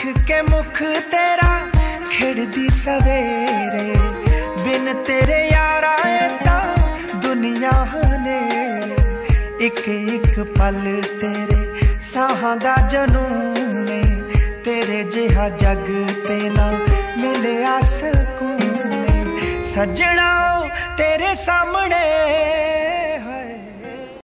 ਵੇਖ ਕੇ ਮੁਖ ਤੇਰਾ ਖਿੜਦੀ ਸਵੇਰੇ ਬਿਨ ਤੇਰੇ ਯਾਰਾ ਤਾਂ ਦੁਨੀਆ ਨੇ ਇੱਕ ਇੱਕ ਪਲ ਤੇਰੇ ਸਾਹਾਂ ਦਾ ਜਨੂਨ ਤੇਰੇ ਜਿਹਾ ਜਗ ਤੇ ਨਾ ਮਿਲਿਆ ਸਕੂਨ ਸਜਣਾ ਤੇਰੇ ਸਾਹਮਣੇ